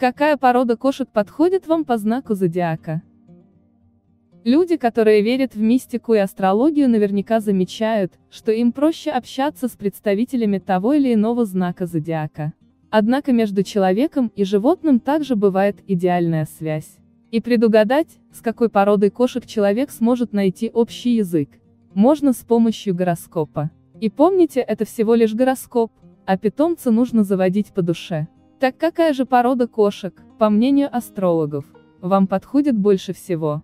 Какая порода кошек подходит вам по знаку зодиака? Люди, которые верят в мистику и астрологию наверняка замечают, что им проще общаться с представителями того или иного знака зодиака. Однако между человеком и животным также бывает идеальная связь. И предугадать, с какой породой кошек человек сможет найти общий язык, можно с помощью гороскопа. И помните, это всего лишь гороскоп, а питомца нужно заводить по душе. Так какая же порода кошек, по мнению астрологов, вам подходит больше всего?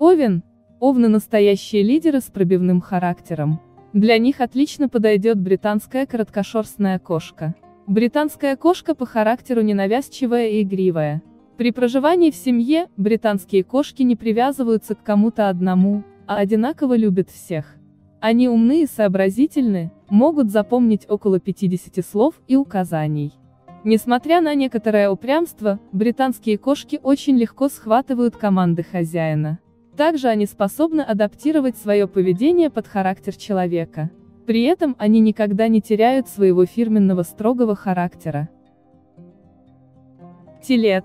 Овен. Овны настоящие лидеры с пробивным характером. Для них отлично подойдет британская короткошерстная кошка. Британская кошка по характеру ненавязчивая и игривая. При проживании в семье, британские кошки не привязываются к кому-то одному, а одинаково любят всех. Они умны и сообразительны, могут запомнить около 50 слов и указаний. Несмотря на некоторое упрямство, британские кошки очень легко схватывают команды хозяина. Также они способны адаптировать свое поведение под характер человека. При этом они никогда не теряют своего фирменного строгого характера. Телец.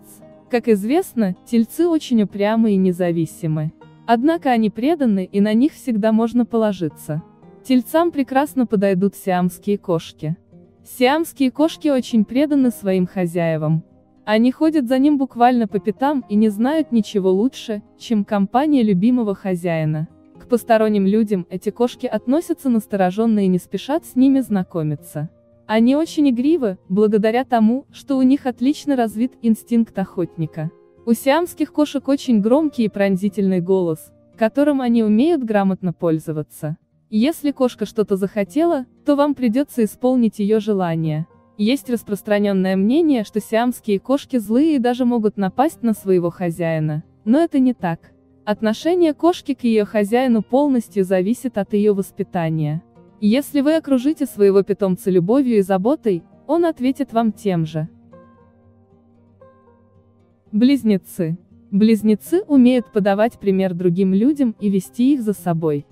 Как известно, тельцы очень упрямы и независимы. Однако они преданы и на них всегда можно положиться. Тельцам прекрасно подойдут сиамские кошки. Сиамские кошки очень преданы своим хозяевам. Они ходят за ним буквально по пятам и не знают ничего лучше, чем компания любимого хозяина. К посторонним людям эти кошки относятся настороженно и не спешат с ними знакомиться. Они очень игривы, благодаря тому, что у них отлично развит инстинкт охотника. У сиамских кошек очень громкий и пронзительный голос, которым они умеют грамотно пользоваться. Если кошка что-то захотела, то вам придется исполнить ее желание. Есть распространенное мнение, что сиамские кошки злые и даже могут напасть на своего хозяина. Но это не так. Отношение кошки к ее хозяину полностью зависит от ее воспитания. Если вы окружите своего питомца любовью и заботой, он ответит вам тем же. Близнецы. Близнецы умеют подавать пример другим людям и вести их за собой.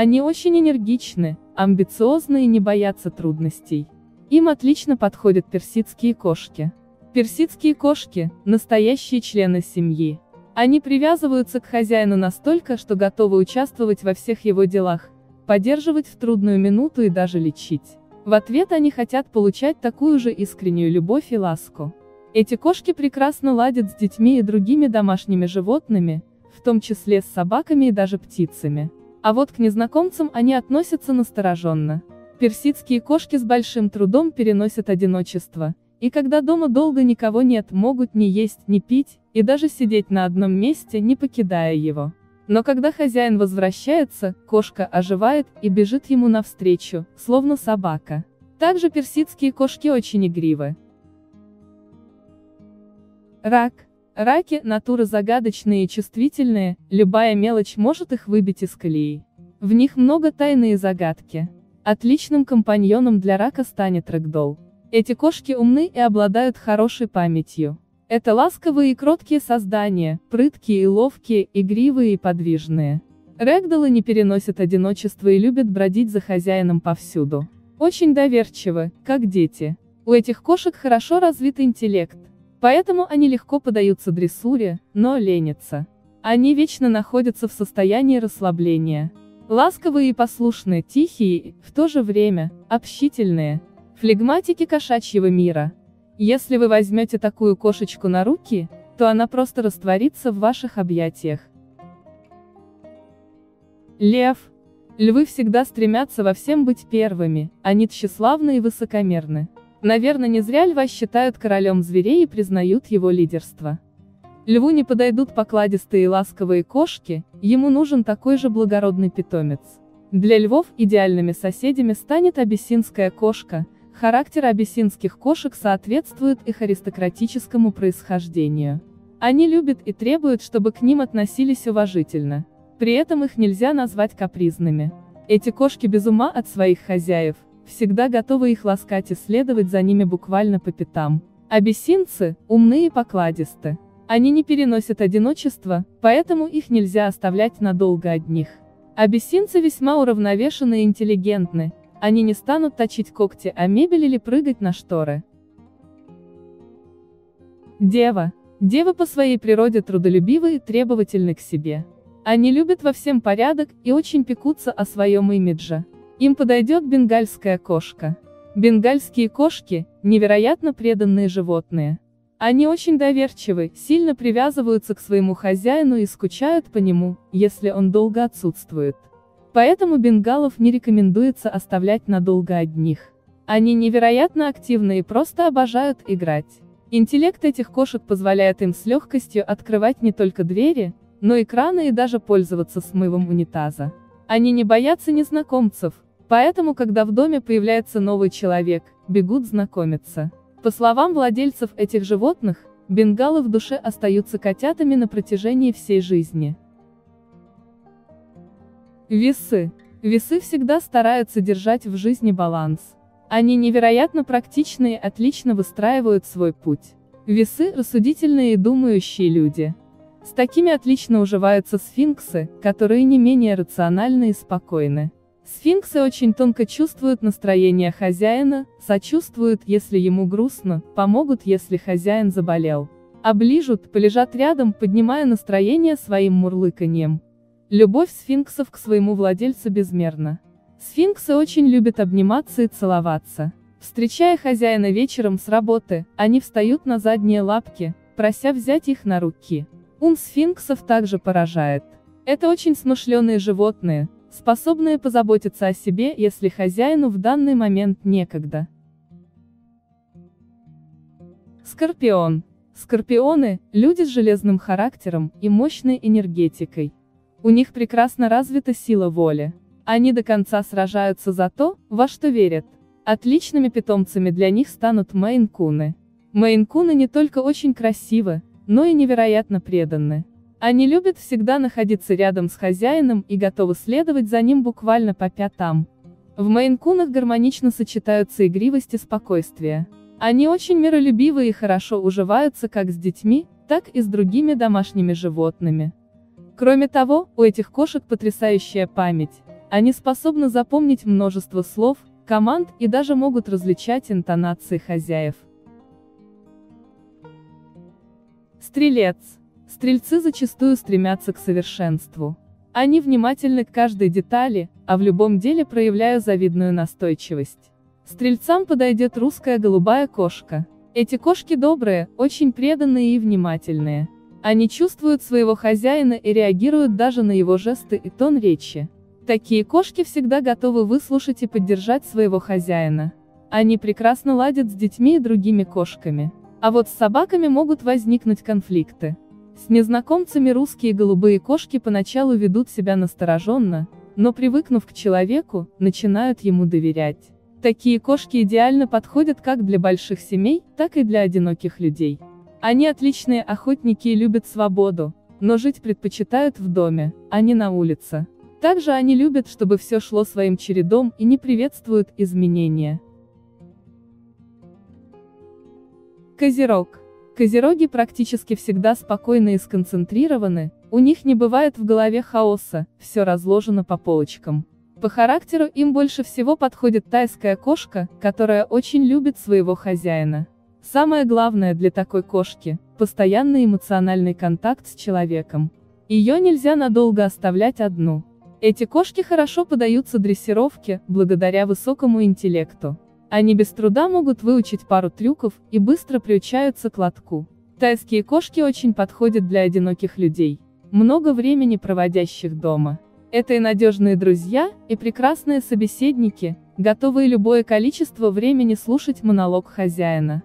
Они очень энергичны, амбициозны и не боятся трудностей. Им отлично подходят персидские кошки. Персидские кошки – настоящие члены семьи. Они привязываются к хозяину настолько, что готовы участвовать во всех его делах, поддерживать в трудную минуту и даже лечить. В ответ они хотят получать такую же искреннюю любовь и ласку. Эти кошки прекрасно ладят с детьми и другими домашними животными, в том числе с собаками и даже птицами. А вот к незнакомцам они относятся настороженно. Персидские кошки с большим трудом переносят одиночество, и когда дома долго никого нет, могут не есть, не пить, и даже сидеть на одном месте, не покидая его. Но когда хозяин возвращается, кошка оживает и бежит ему навстречу, словно собака. Также персидские кошки очень игривы. Рак. Раки – натуры загадочные и чувствительные, любая мелочь может их выбить из колеи. В них много тайны и загадки. Отличным компаньоном для рака станет рэгдолл. Эти кошки умны и обладают хорошей памятью. Это ласковые и кроткие создания, прыткие и ловкие, игривые и подвижные. Рэгдоллы не переносят одиночество и любят бродить за хозяином повсюду. Очень доверчивы, как дети. У этих кошек хорошо развит интеллект. Поэтому они легко подаются дрессуре, но ленятся. Они вечно находятся в состоянии расслабления. Ласковые и послушные, тихие, в то же время, общительные. Флегматики кошачьего мира. Если вы возьмете такую кошечку на руки, то она просто растворится в ваших объятиях. Лев. Львы всегда стремятся во всем быть первыми, они тщеславны и высокомерны. Наверное, не зря льва считают королем зверей и признают его лидерство. Льву не подойдут покладистые и ласковые кошки, ему нужен такой же благородный питомец. Для львов идеальными соседями станет абиссинская кошка, характер абиссинских кошек соответствует их аристократическому происхождению. Они любят и требуют, чтобы к ним относились уважительно. При этом их нельзя назвать капризными. Эти кошки без ума от своих хозяев, всегда готовы их ласкать и следовать за ними буквально по пятам. Абиссинцы – умные и покладисты. Они не переносят одиночество, поэтому их нельзя оставлять надолго одних. Абиссинцы весьма уравновешены и интеллигентны, они не станут точить когти о мебель или прыгать на шторы. Дева. Девы по своей природе трудолюбивы и требовательны к себе. Они любят во всем порядок и очень пекутся о своем имидже. Им подойдет бенгальская кошка. Бенгальские кошки – невероятно преданные животные. Они очень доверчивы, сильно привязываются к своему хозяину и скучают по нему, если он долго отсутствует. Поэтому бенгалов не рекомендуется оставлять надолго одних. Они невероятно активны и просто обожают играть. Интеллект этих кошек позволяет им с легкостью открывать не только двери, но и краны и даже пользоваться смывом унитаза. Они не боятся незнакомцев, поэтому когда в доме появляется новый человек, бегут знакомиться. По словам владельцев этих животных, бенгалы в душе остаются котятами на протяжении всей жизни. Весы. Весы всегда стараются держать в жизни баланс. Они невероятно практичны и отлично выстраивают свой путь. Весы – рассудительные и думающие люди. С такими отлично уживаются сфинксы, которые не менее рациональны и спокойны. Сфинксы очень тонко чувствуют настроение хозяина, сочувствуют, если ему грустно, помогут, если хозяин заболел. Оближут, полежат рядом, поднимая настроение своим мурлыканьем. Любовь сфинксов к своему владельцу безмерна. Сфинксы очень любят обниматься и целоваться. Встречая хозяина вечером с работы, они встают на задние лапки, прося взять их на руки. Ум сфинксов также поражает. Это очень смышленые животные, способные позаботиться о себе, если хозяину в данный момент некогда. Скорпион. Скорпионы – люди с железным характером и мощной энергетикой. У них прекрасно развита сила воли. Они до конца сражаются за то, во что верят. Отличными питомцами для них станут мейн-куны. Мейн-куны не только очень красивы, но и невероятно преданы. Они любят всегда находиться рядом с хозяином и готовы следовать за ним буквально по пятам. В мейн-кунах гармонично сочетаются игривость и спокойствие. Они очень миролюбивы и хорошо уживаются как с детьми, так и с другими домашними животными. Кроме того, у этих кошек потрясающая память. Они способны запомнить множество слов, команд и даже могут различать интонации хозяев. Стрелец. Стрельцы зачастую стремятся к совершенству. Они внимательны к каждой детали, а в любом деле проявляют завидную настойчивость. Стрельцам подойдет русская голубая кошка. Эти кошки добрые, очень преданные и внимательные. Они чувствуют своего хозяина и реагируют даже на его жесты и тон речи. Такие кошки всегда готовы выслушать и поддержать своего хозяина. Они прекрасно ладят с детьми и другими кошками. А вот с собаками могут возникнуть конфликты. С незнакомцами русские голубые кошки поначалу ведут себя настороженно, но привыкнув к человеку, начинают ему доверять. Такие кошки идеально подходят как для больших семей, так и для одиноких людей. Они отличные охотники и любят свободу, но жить предпочитают в доме, а не на улице. Также они любят, чтобы все шло своим чередом и не приветствуют изменения. Козерог. Козероги практически всегда спокойны и сконцентрированы, у них не бывает в голове хаоса, все разложено по полочкам. По характеру им больше всего подходит тайская кошка, которая очень любит своего хозяина. Самое главное для такой кошки – постоянный эмоциональный контакт с человеком. Ее нельзя надолго оставлять одну. Эти кошки хорошо подаются дрессировке, благодаря высокому интеллекту. Они без труда могут выучить пару трюков и быстро приучаются к лотку. Тайские кошки очень подходят для одиноких людей, много времени проводящих дома. Это и надежные друзья, и прекрасные собеседники, готовые любое количество времени слушать монолог хозяина.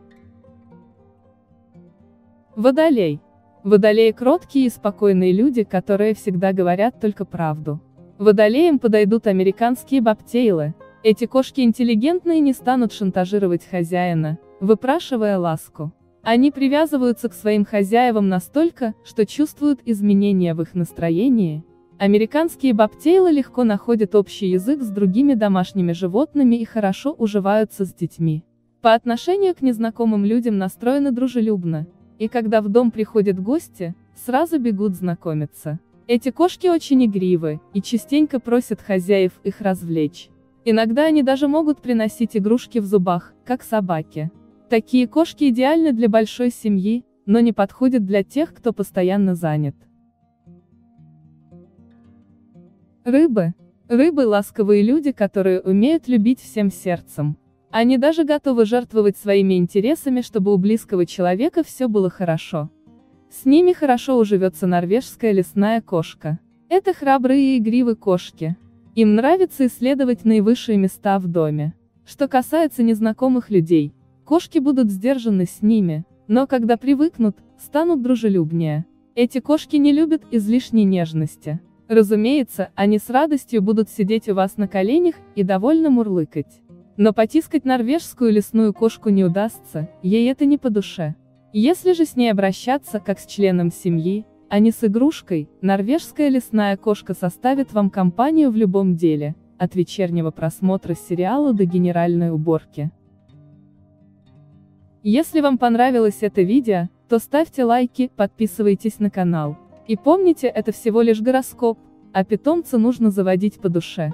Водолей. Водолеи кроткие и спокойные люди, которые всегда говорят только правду. Водолеям подойдут американские бобтейлы, эти кошки интеллигентные не станут шантажировать хозяина, выпрашивая ласку. Они привязываются к своим хозяевам настолько, что чувствуют изменения в их настроении. Американские бобтейлы легко находят общий язык с другими домашними животными и хорошо уживаются с детьми. По отношению к незнакомым людям настроены дружелюбно, и когда в дом приходят гости, сразу бегут знакомиться. Эти кошки очень игривы, и частенько просят хозяев их развлечь. Иногда они даже могут приносить игрушки в зубах, как собаки. Такие кошки идеальны для большой семьи, но не подходит для тех, кто постоянно занят. Рыбы. Рыбы – ласковые люди, которые умеют любить всем сердцем. Они даже готовы жертвовать своими интересами, чтобы у близкого человека все было хорошо. С ними хорошо уживется норвежская лесная кошка. Это храбрые и игривые кошки. Им нравится исследовать наивысшие места в доме. Что касается незнакомых людей, кошки будут сдержаны с ними, но когда привыкнут, станут дружелюбнее. Эти кошки не любят излишней нежности. Разумеется, они с радостью будут сидеть у вас на коленях и довольно мурлыкать. Но потискать норвежскую лесную кошку не удастся, ей это не по душе. Если же с ней обращаться как с членом семьи, а не с игрушкой, норвежская лесная кошка составит вам компанию в любом деле, от вечернего просмотра сериала до генеральной уборки. Если вам понравилось это видео, то ставьте лайки, подписывайтесь на канал. И помните, это всего лишь гороскоп, а питомца нужно заводить по душе.